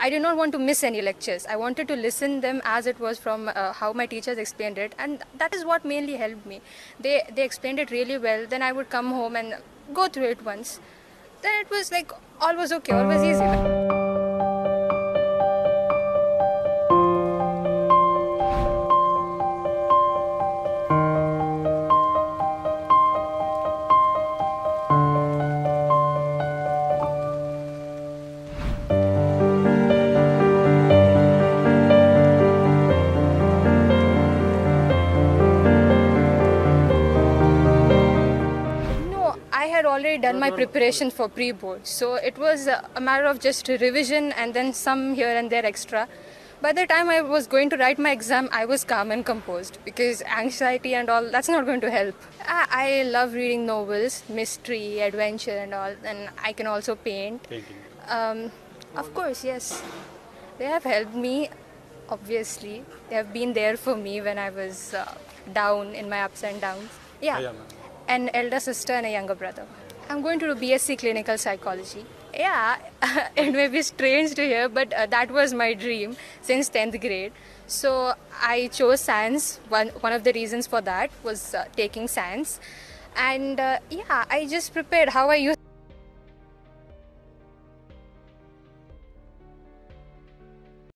I did not want to miss any lectures. I wanted to listen them as it was from uh, how my teachers explained it, and that is what mainly helped me. They they explained it really well. Then I would come home and go through it once. Then it was like all was okay, all was easy. I had already done my preparation for pre-board, so it was a matter of just revision and then some here and there extra. By the time I was going to write my exam, I was calm and composed because anxiety and all that's not going to help. I, I love reading novels, mystery, adventure, and all, and I can also paint. Painting. Um, of course, yes. They have helped me, obviously. They have been there for me when I was uh, down in my ups and downs. Yeah. Yeah, ma'am. An elder sister and a younger brother. I'm going to do BSc Clinical Psychology. Yeah, it may be strange to hear, but uh, that was my dream since 10th grade. So I chose science. One, one of the reasons for that was uh, taking science. And uh, yeah, I just prepared how I used